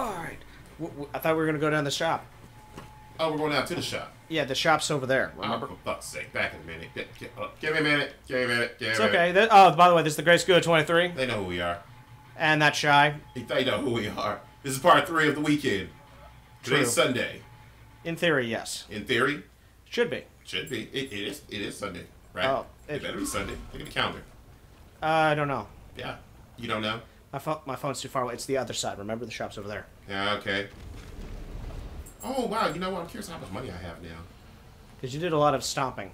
All right. W- w- I thought we were gonna go down the shop. Oh, we're going down to the shop. Yeah, the shop's over there. Oh, Remember? for fuck's sake, back in a minute. Give, give, hold up. give me a minute. Give me a minute. Give me It's a minute. okay. Oh, by the way, this is the Great School of 23, They know who we are. and that's Shy. They they know who we are. This is part three of the weekend. Today's True. Sunday. In theory, yes. In theory, Should be. should be. It, it is. It is Sunday, right? Oh, it, it- better be Sunday. Look at the calendar. Uh, I don't know. Yeah. You don't know? My, pho- my phone's too far away. It's the other side. Remember, the shop's over there. Yeah. Okay. Oh wow. You know what? I'm curious how much money I have now. Because you did a lot of stomping.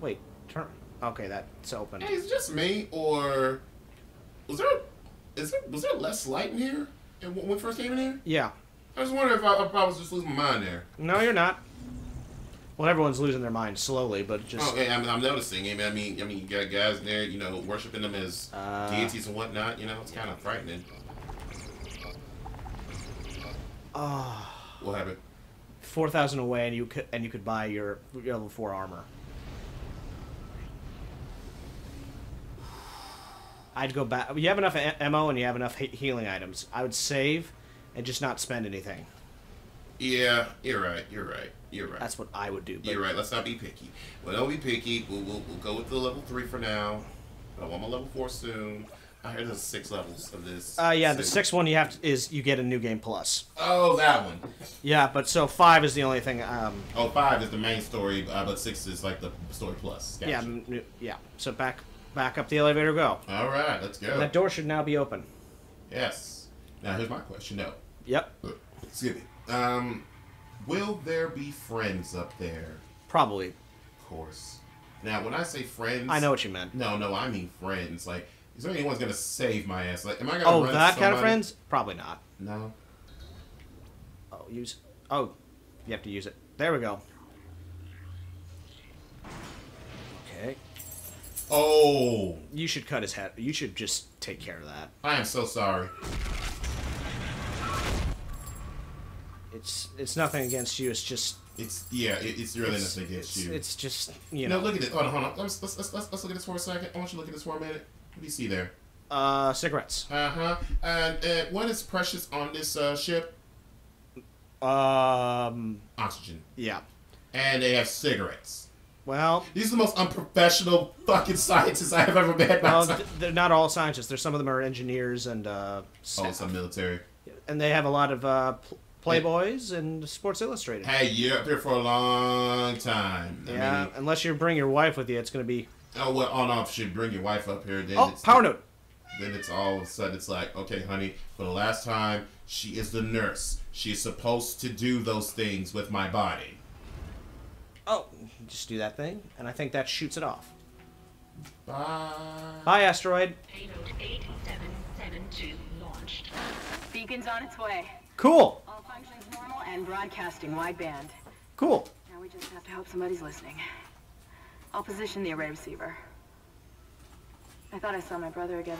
Wait, turn. Okay, that's open. Hey, is it just me or was there? Is there was there less light in here and when we first came in here? Yeah. I was wondering if I, if I was just losing my mind there. No, you're not. Well, everyone's losing their mind slowly, but just. Oh, yeah, I'm, I'm noticing. I mean, I mean, I mean, you got guys there, you know, worshiping them as Uh, deities and whatnot. You know, it's kind of frightening. Oh, What happened? four thousand away, and you could and you could buy your, your level four armor. I'd go back. You have enough ammo and you have enough healing items. I would save, and just not spend anything. Yeah, you're right. You're right. You're right. That's what I would do. But You're right. Let's not be picky. Well, don't be picky. We'll, we'll, we'll go with the level three for now. I want my level four soon. I heard there's six levels of this. Uh, yeah, the sixth one you have to, is you get a new game plus. Oh, that one. Yeah, but so five is the only thing. Um, Oh, five is the main story, uh, but six is like the story plus. Gotcha. yeah, yeah. So back back up the elevator, go. All right, let's go. And that door should now be open. Yes. Now here's my question. No. Yep, Excuse me. Um, will there be friends up there? probably. Of course. Now, when I say friends, I know what you meant. No, no, I mean friends. Like, is there anyone's gonna save my ass? Like, am I gonna? Oh, run that kind of friends? Probably not. No. Oh, use. Oh, you have to use it. There we go. Okay. Oh, You should cut his head. You should just take care of that. I am so sorry. It's it's nothing against you. It's just It's yeah, it, it's really it's, nothing against it's, you. it's just you know. no, look at this. Hold on, hold on. Let's, let's, let's, let's, look at this for a second. I want you to look at this for a minute. What do you see there? Uh, cigarettes. Uh huh. And uh, what is precious on this uh, ship? Um, Oxygen. yeah. And they have cigarettes. Well, These are the most unprofessional fucking scientists I have ever met. well, th- they're not all scientists. There's some of them are engineers and uh, oh, staff. some military. and they have a lot of uh, pl- Playboys and Sports Illustrated. Hey, you're up here for a long time. I yeah, mean, unless you bring your wife with you, it's gonna be. oh, well, oh, on off should bring your wife up here. Then Oh, it's power note. Then it's all of a sudden it's like, okay, honey, for the last time, she is the nurse. She's supposed to do those things with my body. Oh, just do that thing, and I think that shoots it off. Bye. Bye, asteroid. Payload 8772 launched. Beacon's on its way. Cool, All functions normal and broadcasting wideband. cool. Now we just have to hope somebody's listening. I'll position the array receiver. I thought I saw my brother again.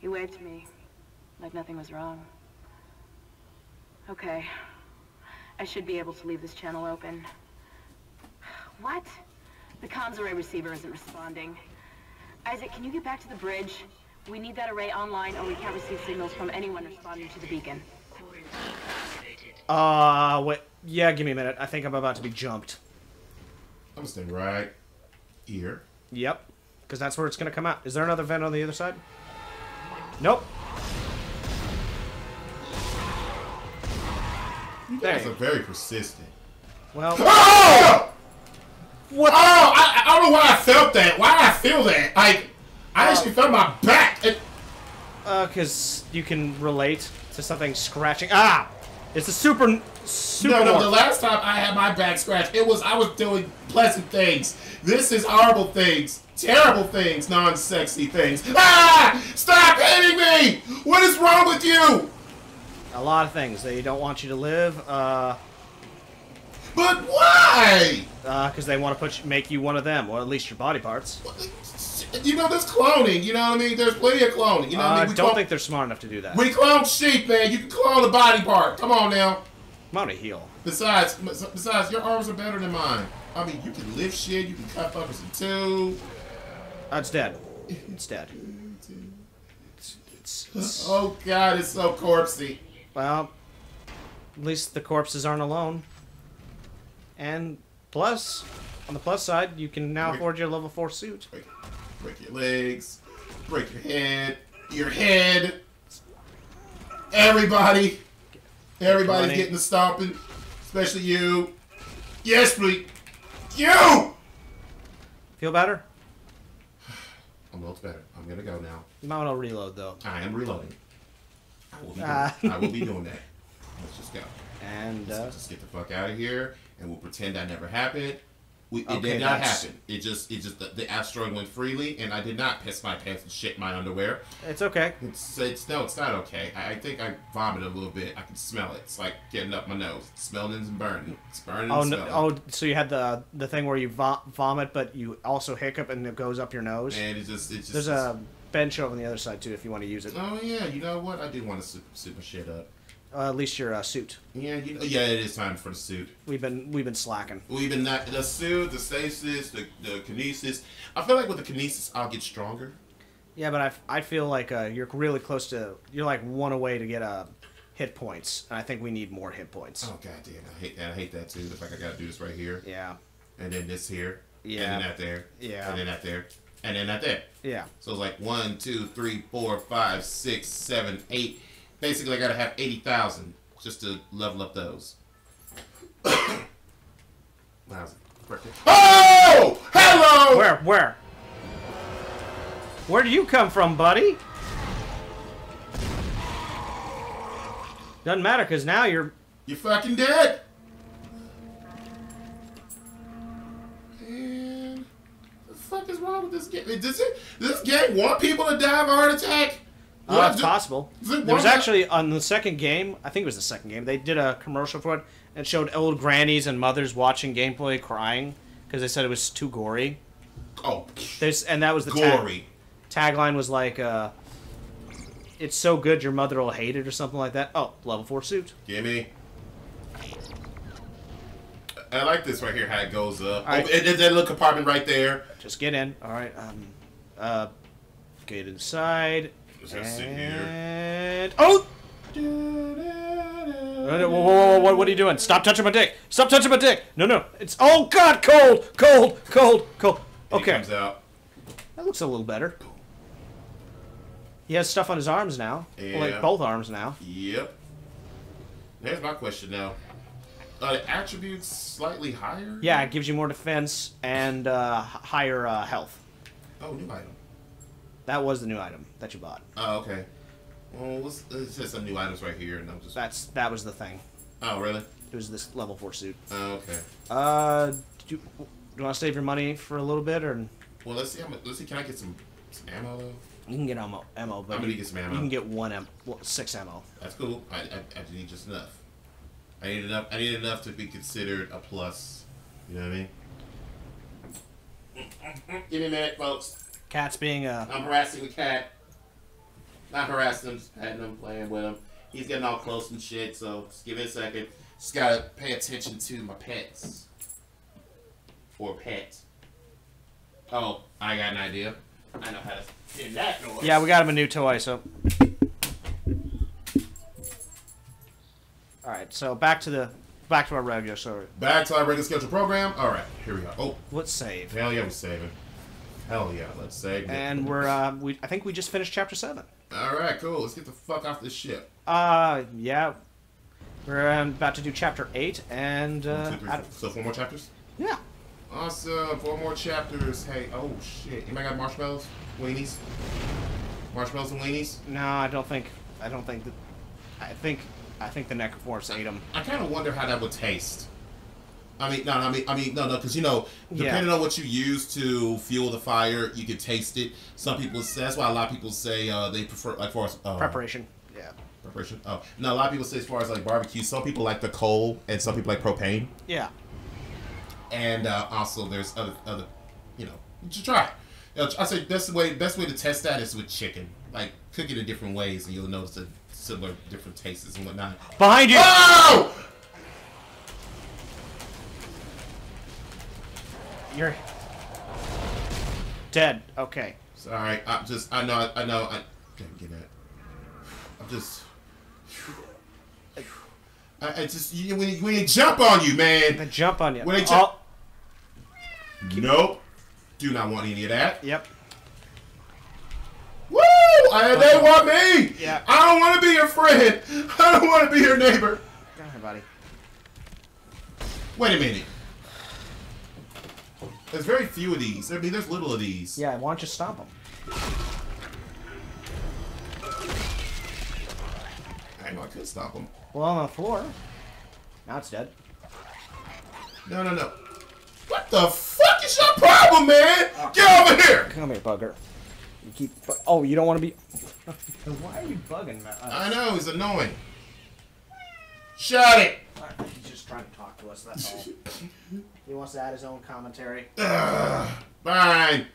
He waved to me, like nothing was wrong. Okay. I should be able to leave this channel open. What? The comms array receiver isn't responding. Isaac, can you get back to the bridge? We need that array online or we can't receive signals from anyone responding to the beacon. Uh, wait. Yeah, give me a minute. I think I'm about to be jumped. I'm gonna stay right here. Yep, because that's where it's gonna come out. Is there another vent on the other side? Nope. You guys are very persistent. Well, Oh! what? Oh! I, I don't know why I felt that. Why did I feel that? Like, I actually felt my back. It, Uh, because you can relate to something scratching. Ah, it's a super, super. no, no. The last time I had my back scratched, it was I was doing pleasant things. This is horrible things, terrible things, non-sexy things. Ah! Stop hitting me! What is wrong with you? a lot of things. They don't want you to live. Uh, But why? because they want to put you, make you one of them, or at least your body parts. You know, there's cloning. You know what I mean? There's plenty of cloning. You know what Uh, I mean? We don't clone, think they're smart enough to do that. we clone sheep, man. You can clone a body part. Come on now. I'm out to heal. Besides, besides, your arms are better than mine. I mean, you can lift shit. You can cut fuckers in two. Uh, it's dead. It's dead. It's, it's- Oh god, it's so corpsey. well, at least the corpses aren't alone. And plus, on the plus side, you can now Wait. afford your level four suit. Break, break your legs, break your head, your head. Everybody, everybody's money. getting the stomping, especially you. Yes, please. You. Feel better? I'm looks better. I'm gonna go now. You might want to reload though. I am reloading. I will be. Ah. Doing, I will be doing that. Let's just go. And Let's uh, just get the fuck out of here, and we'll pretend that never happened. We, it Okay, did not that's- happen. It just, it just, the, the asteroid went freely, and I did not piss my pants and shit my underwear. it's okay. It's, it's no, it's not okay. I, I think I vomited a little bit. I can smell it. It's like getting up my nose. It's smelling and burning. It's burning Oh and no! smelling. Oh, so you had the the thing where you vo- vomit, but you also hiccup and it goes up your nose. And it just, it just. There's a bench over on the other side too, if you want to use it. Oh yeah, you know what? I do want to soup my shit up. Uh, at least your uh, suit. Yeah, you yeah, it is time for the suit. We've been we've been slacking. We've been not the suit, the stasis, the the kinesis. I feel like with the kinesis, I'll get stronger. Yeah, but I, I feel like uh, you're really close to you're like one away to get uh, hit points, and I think we need more hit points. Oh god damn, I hate that. I hate that too. The fact I gotta do this right here, Yeah, and then this here, Yeah. and then that there, Yeah. and then that there, and then that there. yeah. So it's like one, two, three, four, five, six, seven, eight. Basically, I gotta have eighty thousand just to level up those. Oh, hello. Where where? Where do you come from, buddy? Doesn't matter, cause now you're You're fucking dead. Man, the fuck is wrong with this game? Does it? Does this game want people to die of a heart attack? It's possible. There was actually on the second game. I think it was the second game. They did a commercial for it and showed old grannies and mothers watching gameplay crying because they said it was too gory. Oh, There's and that was the tag- tagline was like, uh, "It's so good your mother will hate it" or something like that. Oh, level four suit. Gimme. I like this right here, how it goes up. All right. Oh, there's that little compartment right there. Just get in. All right. Um, uh, get inside. Just sit here. And oh. Whoa, whoa, whoa, what are you doing? Stop touching my dick! Stop touching my dick! No, no, it's oh god, cold, cold, cold, cold. And Okay, comes out. that looks a little better. He has stuff on his arms now, Yeah. like both arms now. Yep. Here's my question now. Are the attributes slightly higher? Yeah, it gives you more defense and uh, higher uh, health. Oh, new item. That was the new item that you bought. Oh, okay. Well, let's, let's just some new items right here, and I'm just. That's that was the thing. Oh, really? It was this level four suit. Oh, okay. Uh, do you, do you want to save your money for a little bit, or Well, let's see. How much, let's see. Can I get some, some ammo though? you can get ammo, ammo, but I'm gonna you, get some ammo. you can get one am, well, six ammo. That's cool. I, I, I need just enough. I need enough. I need enough to be considered a plus. You know what I mean? Give me a minute, folks. Cats being uh, I'm harassing the cat. Not harassing him, just petting him, playing with him. He's getting all close and shit, so just give me a second. Just gotta pay attention to my pets. Or pets. Oh, I got an idea. I know how to do that noise. yeah, we got him a new toy, so. All right, so back to the back to our regular story. Back to our regular schedule program. All right, here we go. Oh, Let's save. hell yeah, we're saving. Hell yeah, let's save. And we're uh, we I think we just finished chapter seven. All right, cool. Let's get the fuck off this ship. Uh, yeah, we're um, about to do chapter eight, and uh, two, three, I four. don't- So four more chapters. yeah. Awesome. Four more chapters. Hey, oh shit. Anybody got marshmallows? Weenies? Marshmallows and weenies? No, I don't think. I don't think that. I think. I think the necromorphs ate them. I kind of wonder how that would taste. I mean, no, no, I mean, I mean, no, no, because you know, Yeah. depending on what you use to fuel the fire, you can taste it. Some people say that's why a lot of people say uh, they prefer like for uh, Preparation. Yeah. Preparation. Oh, no, a lot of people say as far as like barbecue, some people like the coal, and some people like propane, Yeah. and uh, also there's other other, you know, you should try. I say best way best way to test that is with chicken. Like cook it in different ways, and you'll notice the similar different tastes and whatnot. Behind you. Oh! You're dead. Okay. Sorry, I just I know I know I can't get it. I'm just. I, I just you, when, you, when they jump on you, man. They jump on you. When they Oh, jump- Nope. Do not want any of that. Yep. Woo! I, they want me. Yeah. I don't want to be your friend. I don't want to be your neighbor. Go ahead, buddy. Wait a minute. There's very few of these. I mean, there's little of these. Yeah, why don't you stop him? I know I could stop them. Well, on the floor. Now it's dead. No, no, no. What the fuck is your problem, man? Get over here. Come here, bugger. You keep. Oh, you don't want to be. Why are you bugging, man? Uh, I know, he's annoying. Shut it. he's just trying to talk to us. That's all. he wants to add his own commentary. Ugh, fine.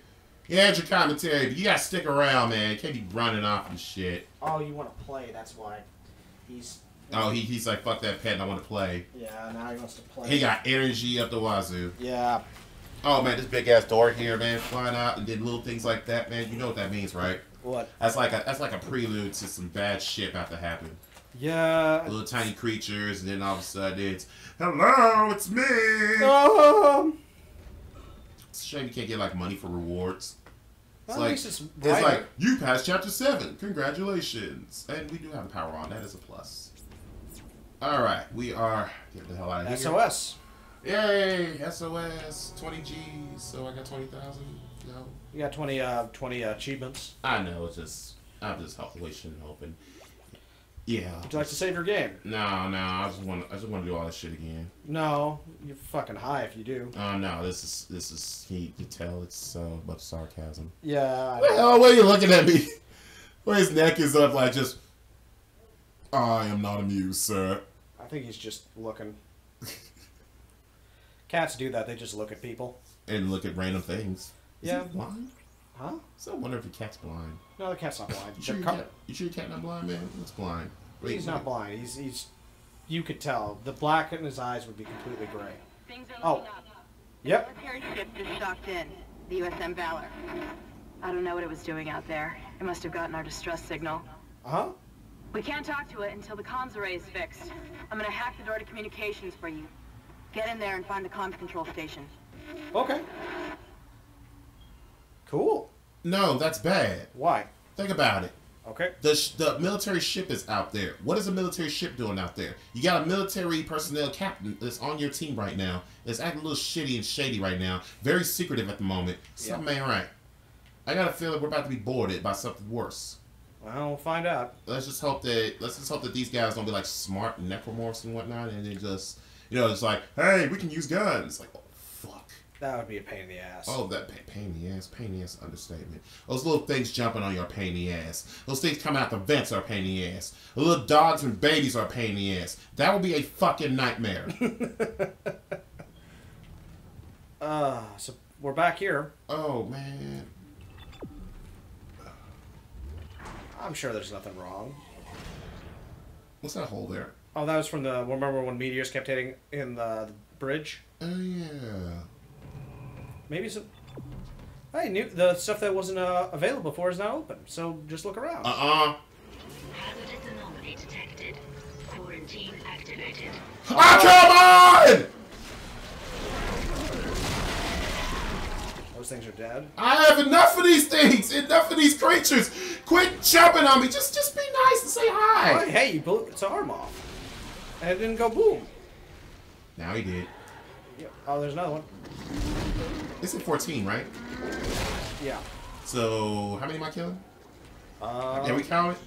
You had your commentary, but you gotta stick around, man. You can't be running off and shit. Oh, you want to play? That's why. He's. Oh, he, he's like, fuck that pet, and I want to play. Yeah, now he wants to play. He got energy up the wazoo. Yeah. Oh man, this big ass door here, man, flying out and did little things like that, man. You know what that means, right? What? That's like a that's like a prelude to some bad shit about to happen. Yeah. Little tiny creatures, and then all of a sudden it's hello, it's me. Um. It's a shame you can't get like money for rewards. It's like it's it's like you passed chapter seven. Congratulations, and we do have the power on. That is a plus. All right, we are get the hell out of here. SOS. Yay! SOS, 20 G's. So I got 20,000. No. You got 20, uh, 20 uh, achievements. I know, it's just, I'm just help- wishing and hoping. Yeah. Would you like to save your game? No, no, I just want, I just want to do all this shit again. No. You're fucking high if you do. Oh no, this is, this is, you can tell it's uh, so much sarcasm. Yeah. Oh, why are you looking at me? Where his neck is up like just. I am not amused, sir. I think he's just looking. Cats do that. They just look at people. And look at random things. Is Yeah. blind? Huh? So I wonder if your cat's blind. No, the cat's not blind. You sure, They're your co- cat, you sure your cat not blind, man? It's blind. Wait, he's wait. not blind. He's he's. You could tell the black in his eyes would be completely gray. Things are Oh. looking up. Yep. Military ship just docked in. The USM Valor. I don't know what it was doing out there. It must have gotten our distress signal. Uh huh. We can't talk to it until the comms array is fixed. I'm gonna hack the door to communications for you. Get in there and find the comms control station. Okay. Cool. No, that's bad. Why? Think about it. Okay. The, sh- the military ship is out there. What is a military ship doing out there? You got a military personnel captain that's on your team right now. That's acting a little shitty and shady right now. Very secretive at the moment. Something ain't right. I got a feeling we're about to be boarded by something worse. Well, we'll find out. Let's just hope that let's just hope that these guys don't be like smart necromorphs and whatnot, and they just you know it's like, hey, we can use guns. Like. That would be a pain in the ass. Oh, that pa- pain in the ass. Pain in the ass understatement. Those little things jumping on your pain in the ass. Those things coming out the vents are pain in the ass. The little dogs and babies are pain in the ass. That would be a fucking nightmare. Uh, so we're back here. oh man. I'm sure there's nothing wrong. What's that hole there? Oh, that was from the. Remember when meteors kept hitting in the, the bridge? Oh yeah. Maybe some. Hey, new the stuff that wasn't uh, available before is now open. So just look around. Uh uh Hazardous anomaly detected. Quarantine activated. Ah, come on! Those things are dead. I have enough of these things. Enough of these creatures. Quit jumping on me. Just, just be nice and say Oh, hi. hey, you blew its arm off, and it didn't go boom. Now he did. Yeah. Oh, there's another one. It's at 14, right? Yeah. So how many am I killing? Uh, Have we counted?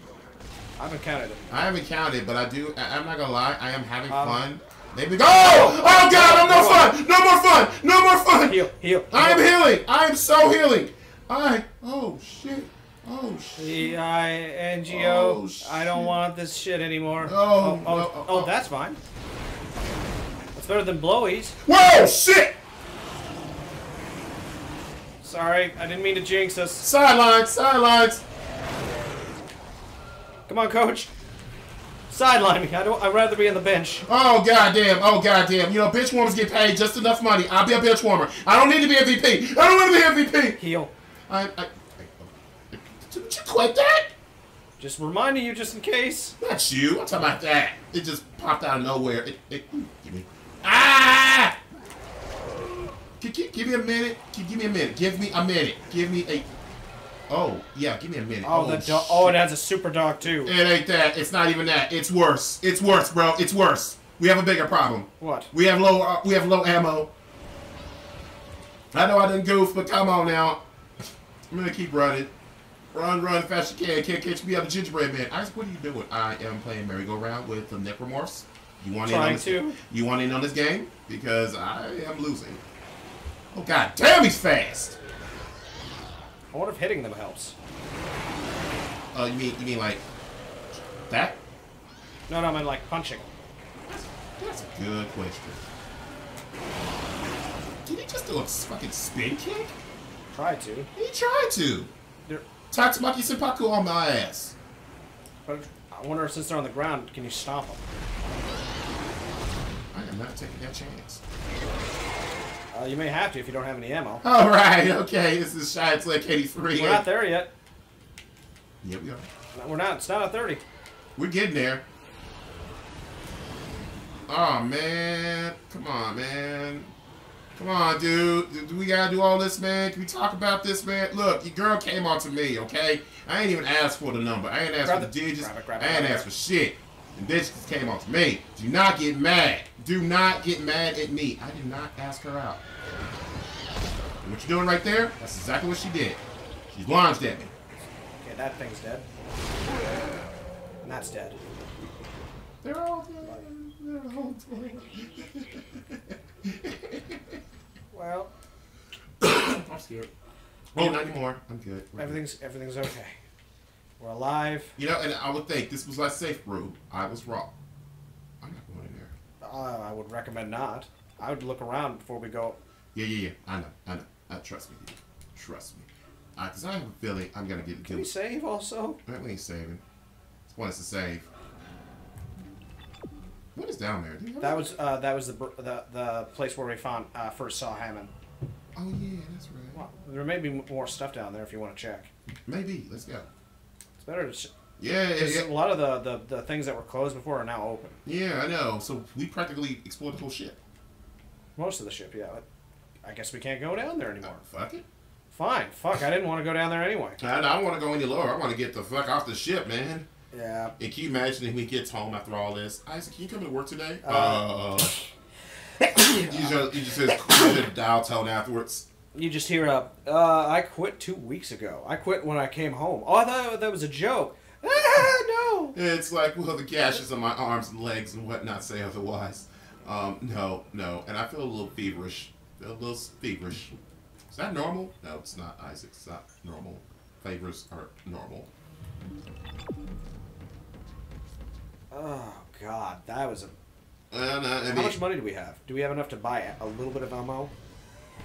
I haven't counted it. I haven't counted, but I do. I, I'm not gonna lie. I am having Um, fun. Maybe. Oh! Oh God! I'm no fun. No more fun. No more fun. Heal, heal. I am healing. I am so healing. I. Oh shit. Oh shit. E I N G Oh, I don't want this shit anymore. Oh, oh, oh, no, oh, oh. that's fine. That's better than blowies. Whoa! Shit! Sorry, I didn't mean to jinx us. Sidelines. Sidelines. Come on, coach. Sideline me. I don't. I'd rather be on the bench. Oh goddamn! Oh goddamn! You know, bench warmers get paid just enough money. I'll be a bench warmer. I don't need to be MVP. I don't want to be MVP. Heal. I. I, I did you quit that? Just reminding you, just in case. Not you. I'm talking about that. It just popped out of nowhere. It, it, give me. Give, me a minute. Give, give me a minute. Give me a minute. Give me a. Oh yeah, give me a minute. Oh, the dog. Oh, it has a super dog too. It ain't that. It's not even that. It's worse. It's worse, bro. It's worse. We have a bigger problem. What? We have low. Uh, we have low ammo. I know I didn't goof, but come on now. I'm gonna keep running. Run, run, fast as you can. Can't catch me up, gingerbread man. I what are you doing? I am playing merry-go-round with the Necromorphs. You want in on Trying this? to. You want in on this game? Because I am losing. Oh god damn, he's fast. I wonder if hitting them helps. Uh, you mean you mean like that? No, no, I mean like punching. That's a good question. Did he just do a fucking spin kick? Try to. He tried to. They're, Tatsumaki Senpukyaku on my ass. but I wonder since they're on the ground, can you stop them? I am not taking that chance. Uh, you may have to if you don't have any ammo. All right, okay. This is Shine Slick 83. We're not there yet. Yeah, we are. No, We're not. It's not at 30. We're getting there. Oh man, come on, man. Come on, dude. Do- Do we gotta do all this, man? Can we talk about this, man? Look, your girl came on to me, okay? I ain't even asked for the number. I ain't asked Grab for the digits. Grab it, grab it, I ain't asked for shit. And bitch came on to me. Do not get mad. Do not get mad at me. I did not ask her out. And what you're doing right there, that's exactly what she did. She lunged at me. Okay, that thing's dead. And that's dead. They're all dead. They're all dead. Well, I'm scared. Oh, not anymore. I'm good. We're good. everything's everything's okay. We're alive. You know, and I would think this was like safe room. I was wrong. I'm not going in there. Uh, I would recommend not. I would look around before we go. Yeah, yeah, yeah. I know. I know. Uh, trust me, dude. Trust me. Because I have a feeling I'm gonna get Can we save also? That we ain't saving. This one is to save. What is down there? That was uh, that was the the the place where we found uh, first saw Hammond. Oh yeah, that's right. Well, there may be more stuff down there if you want to check. Maybe. Let's go. It's better to. Ch- Yeah, yeah, yeah. A lot of the, the the things that were closed before are now open. Yeah, I know. So we practically explored the whole ship. Most of the ship, yeah. I guess we can't go down there anymore. Fuck it. Fine. Fuck. I didn't want to go down there anyway. I, I don't want to go any lower. I want to get the fuck off the ship, man. Yeah. And can you imagine if he gets home after all this? Isaac, can you come to work today? Uh, Uh, you just you just says dial tone afterwards. You just hear a. Uh, I quit two weeks ago. I quit when I came home. Oh, I thought that was a joke. Ah, no. It's like well the gashes on my arms and legs and whatnot say otherwise. Um, no, no, and I feel a little feverish. Feel a little feverish. Is that normal? No, it's not, Isaac. It's not normal. Fevers are normal. Oh God, that was a. Uh, I How much money do we have? Do we have enough to buy a little bit of ammo,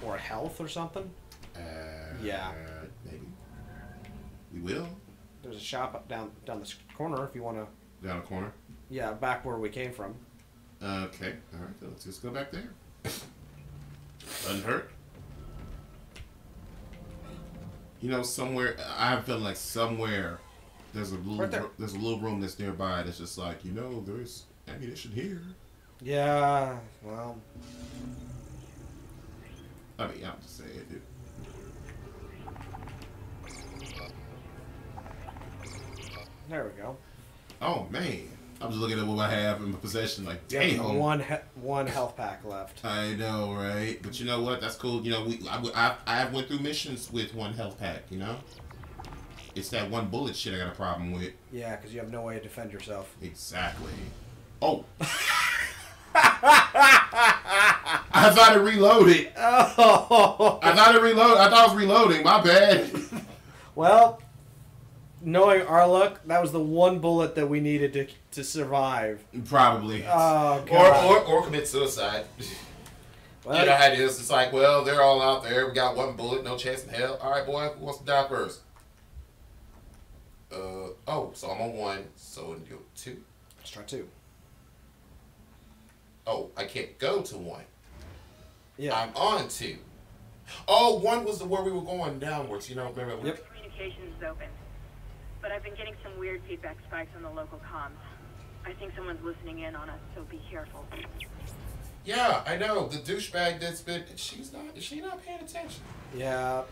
or health or something? uh, Yeah. maybe. We will There's a shop up down down this corner if you want to. down the corner. Yeah, back where we came from. Okay, all right. so Let's just go back there. Unhurt. You know, somewhere I have feeling like somewhere there's a little Right there. there's a little room that's nearby that's just like you know there's ammunition here. Yeah. Well, I mean, I'm just saying, dude. there we go. Oh man, I'm just looking at what I have in my possession. Like, damn. One he- one health pack left. I know, right? But you know what? That's cool. You know, we I, I, I went through missions with one health pack. You know, it's that one bullet shit I got a problem with. Yeah, because you have no way to defend yourself. Exactly. Oh. I thought it reloaded. Oh. I thought it reload. I thought it was reloading. My bad. Well, knowing our luck, that was the one bullet that we needed to to survive. Probably. Oh or, god. or or commit suicide. Well, you know how it is. It's like, well, they're all out there. We got one bullet, no chance in hell. All right, boy, who wants to die first? Uh oh, so I'm on one. So you two. let's try two. Oh, I can't go to one. Yeah. I'm on two. Oh, one was the where we were going downwards. You know, remember? Yep. Communications is open. but I've been getting some weird feedback spikes on the local comms. I think someone's listening in on us, so be careful. Yeah, I know. The douchebag that's been. She's not. Is she not paying attention? Yeah.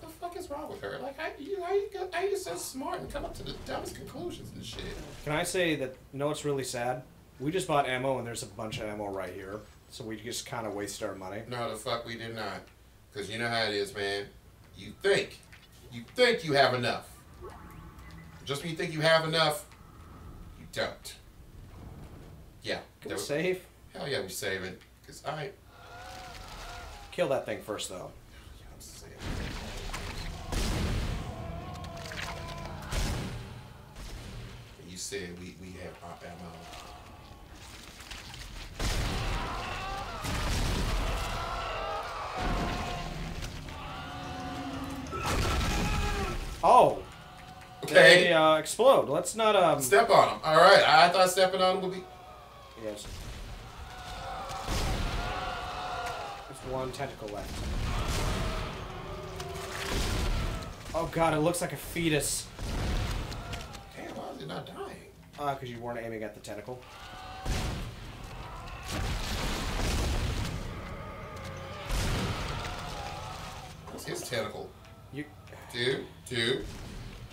What the fuck is wrong with her? Like, how you, how you, go, how you so smart and come up to the dumbest conclusions and shit? Can I say that? You know what's really sad? We just bought ammo, and there's a bunch of ammo right here. So we just kind of wasted our money. No, the fuck we did not. Because you know how it is, man. You think. You think you have enough. Just when you think you have enough, you don't. Yeah. Can we was- save? Hell yeah, we save it. Because I. Kill that thing first, though. You said we, we have our ammo. Oh, Okay. they uh, explode. Let's not um. Step on them. All right. I thought stepping on them would be. Yes. There's one tentacle left. Oh god, it looks like a fetus. Damn, why is it not dying? Ah, because you weren't aiming at the tentacle. What's his tentacle? You. Dude, dude.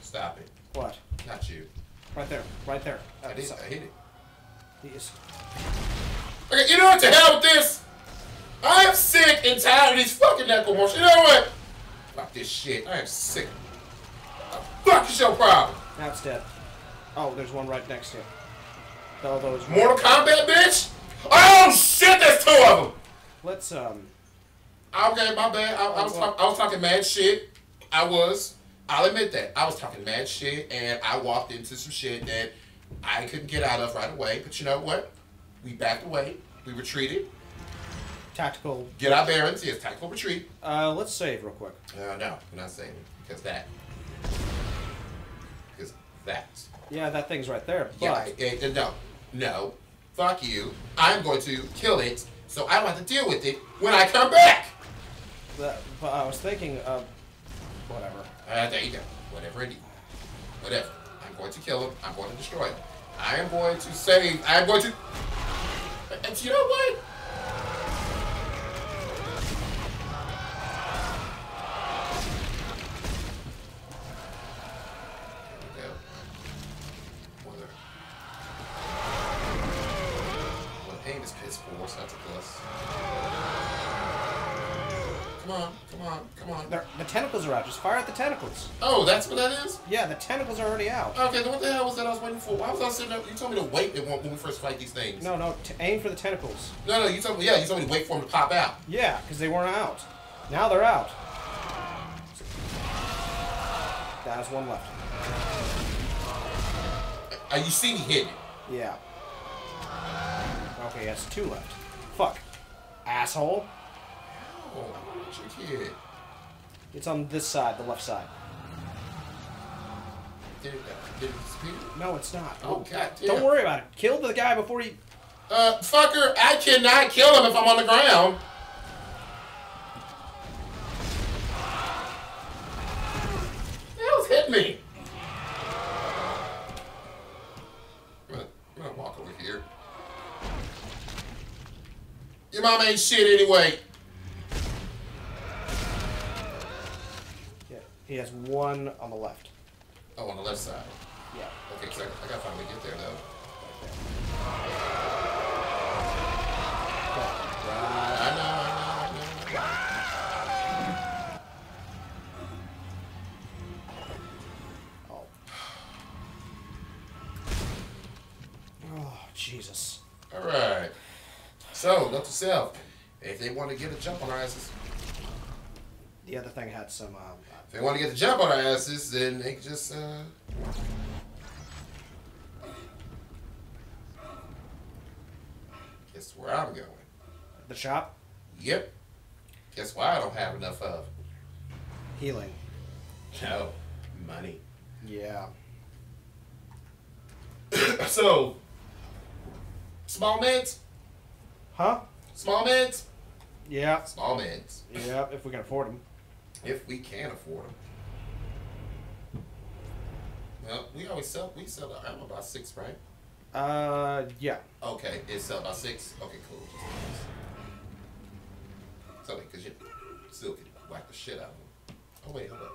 Stop it. What? Not you. Right there. Right there. I did. I hit it. he is- Okay, you know what the hell with this? I am sick and tired of these fucking necromancers. You know what? Fuck this shit. I am sick. Uh, fuck is your problem? Now it's dead. Oh, there's one right next to it. All those. Mortal Kombat, bitch? Oh shit, there's two of them. Let's um. Okay, my bad. I, I was talk, I was talking mad shit. I was. I'll admit that I was talking mad shit, and I walked into some shit that I couldn't get out of right away. But you know what? We backed away. We retreated. Tactical. Get our bearings. Yes, tactical retreat. Uh, let's save real quick. Uh, no, we're not saying it because that. Because that. Yeah, that thing's right there. But Yeah, it, it- no, no, fuck you. I'm going to kill it, so I don't have to deal with it when I come back. that, but I was thinking of whatever. Uh, there you go. Whatever it is. Whatever. I'm going to kill him. I'm going to destroy him. I am going to save. I am going to. And you know what? Out. Just fire at the tentacles. Oh, that's what that is? Yeah, the tentacles are already out. Okay, then what the hell was that I was waiting for? Why was I sitting there? You told me to wait when we first fight these things. No, no, aim for the tentacles. no, no, you told me, yeah, you told me to wait for them to pop out. Yeah, because they weren't out. Now they're out. There's one left. Uh, you see me hitting it. Yeah. Okay, that's two left. Fuck. Asshole. Oh, what you kid. It's on this side, the left side. Did it, uh, did it disappear? No, it's not. Oh, god damn. Don't worry about it. Kill the guy before he. Uh, fucker, I cannot kill him if I'm on the ground. The hell's hit me? I'm gonna, I'm gonna walk over here. Your mom ain't shit anyway. He has one on the left. Oh, on the left side. Yeah. Okay, so I, I gotta finally get there though. Right. I know, Oh. Oh, Jesus. All right. So, note to self: if they want to get a jump on our asses, The other thing had some. Um, they want to get the jump on our asses, then they can just. Uh... Guess where I'm going. the shop Yep. Guess why I don't have enough of? healing. No, money. Yeah. so, small meds, Huh? small meds, Yeah. small meds. Yeah. If we can afford them. If we can afford them. Well, we always sell. We sell the ammo by six, right? Uh, yeah. Okay, it's sell by six. Okay, cool. Something because you still can whack the shit out of them. Oh wait, hold up.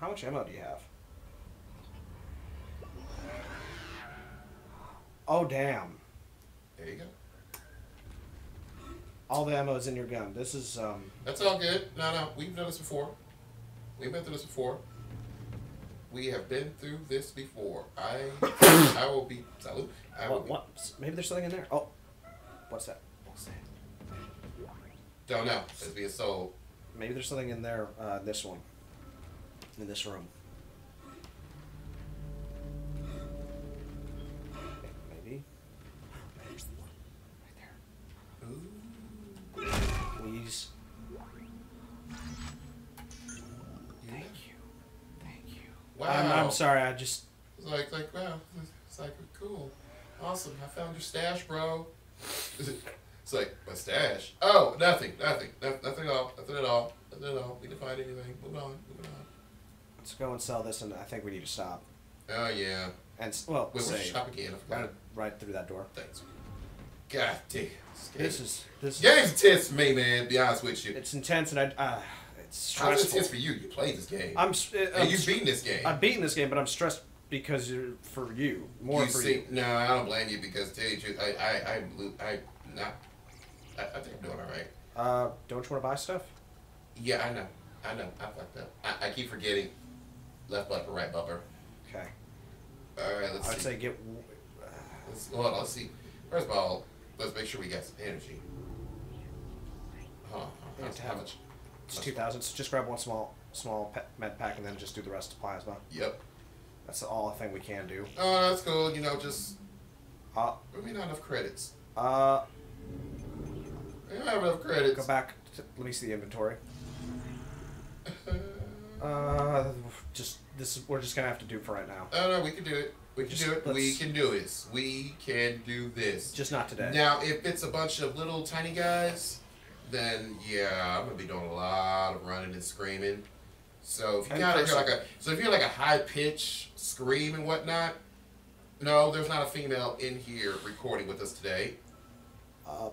How much ammo do you have? Oh damn! There you go. All the ammo is in your gun. This is um. That's all good. No, no, we've done this before. We've been through this before. We have been through this before. I, I will be. Salute. I will What, be, what? Maybe there's something in there. Oh, what's that? What's that? Don't know. It's being sold. Maybe there's something in there. Uh, this one. In this room. Please. Thank you. Thank you. Wow. I'm, I'm sorry. I just. It's like, like, wow. It's like, cool. Awesome. I found your stash, bro. It's like, my stash? Oh, nothing. Nothing. No- Nothing at all. Nothing at all. Nothing at all. We didn't find anything. Move on. Moving on. Let's go and sell this, and I think we need to stop. Oh, yeah. And well, Wait, where's the save. shop again? I forgot. Right, right through that door. Thanks. God damn. This is this. Is, Game's intense for me, man. to Be honest with you. it's intense, and I. Uh, it's How's it intense for you? You played this game. I'm. uh, and you've beaten this game. I've beaten this game, but I'm stressed because you're for you more you for see, you. no, I don't blame you because to tell you the truth, I, I, I, lo- I, not, I, I think I'm doing all right. Uh, don't you want to buy stuff? Yeah, I know, I know, I fucked up. I, I keep forgetting. Left bumper, right bumper. Okay. All right, let's see. I'd see. say get. Let's, hold on, let's see. First of all, let's make sure we get some energy. Huh, how, much? It's two thousand. So just grab one small small pet med pack and then just do the rest of plasma. Yep. That's all I think we can do. Oh, that's cool. You know, just Uh, we not enough credits. uh, We don't have enough credits. go back. To, let me see the inventory. Uh, just this. We're just gonna have to do for right now. Oh no, we can do it. We can Just do it. We can do this. We can do this. Just not today. Now, if it's a bunch of little tiny guys, then yeah, I'm gonna be doing a lot of running and screaming. So if you And kind of hear like a, so if you hear like a high pitch scream and whatnot, no, there's not a female in here recording with us today. Uh,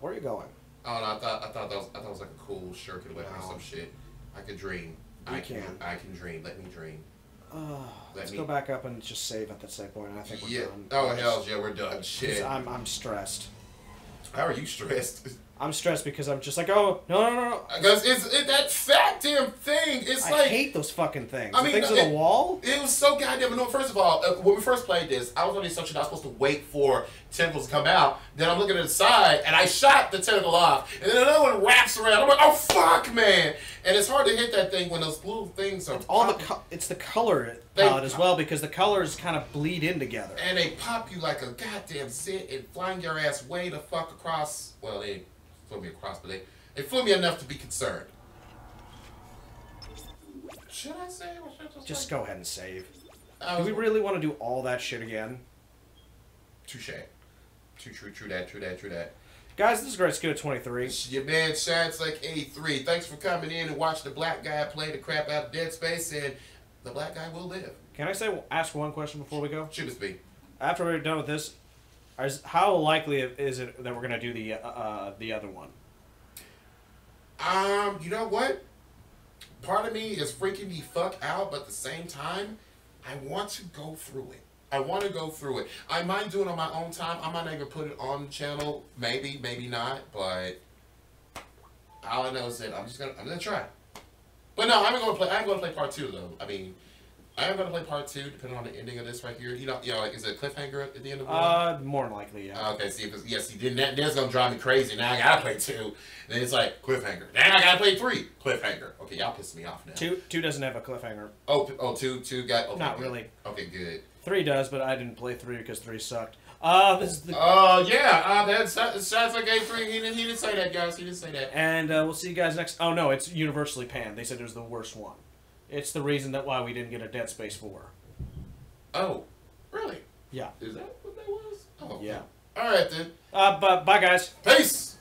where are you going? Oh no, I thought I thought that was I thought it was like a cool weapon or No. some shit. I could dream. You I can. can. I can dream. Let me dream. Uh, let's me- go back up and just save at the same point. and I think we're Yeah. done. Oh hell yeah, we're done. Shit. I'm I'm stressed. How are you stressed? I'm stressed because I'm just like, oh no no no no. Because it's it, that fat damn thing. It's I like I hate those fucking things. I the mean, things on it- the wall. It was so goddamn annoying. First of all, uh, when we first played this, I was on the assumption I was supposed to wait for tentacles to come out. Then I'm looking at the side, and I shot the tentacle off, and then another one wraps around. I'm like, oh fuck, man! And it's hard to hit that thing when those little things are All the co- it's the color They- palette as well because the colors kind of bleed in together. and they pop you like a goddamn zit and flying your ass way the fuck across. Well, they flew me across, but they they flew me enough to be concerned. Should I say? Or should I just Just like- go ahead and save. I Do we really want to do all that shit again? Touche. True, true, true that, true that, true that. Guys, this is Great Skill 23. Your man Shad's like 83. Thanks for coming in and watching the black guy play the crap out of Dead Space, and the black guy will live. Can I say ask one question before we go? Shoot us, B. After we're done with this, is, how likely is it that we're gonna do the uh, uh, the other one? Um, you know what? Part of me is freaking me fuck out, but at the same time, I want to go through it. I want to go through it. I might do it on my own time. I might not even put it on the channel. Maybe, maybe not. But all I know is that I'm just gonna I'm gonna try. But no, I'm gonna play. I'm gonna play part two though. I mean, I am gonna play part two depending on the ending of this right here. You know, you know, like is it a cliffhanger at the end of one? Uh, more than likely, yeah. Okay, see, because yes, he didn't. That, that's gonna drive me crazy. Now I gotta play two. And then it's like cliffhanger. Now I gotta play three. Cliffhanger. Okay, y'all pissing me off now. Two two doesn't have a cliffhanger. Oh, oh, two, two got. Okay, Not good. really. Okay, good. Three does, but I didn't play three because three sucked. Uh, this is the, Oh yeah, uh, that's sounds like A three. He didn't. He didn't say that, guys. He didn't say that. and uh, we'll see you guys next. Oh no, it's universally panned. They said it was the worst one. It's the reason that why we didn't get a Dead Space four. Oh, really? Yeah. Is that what that was? Oh, Yeah. All right then. Uh, but bye guys. Peace.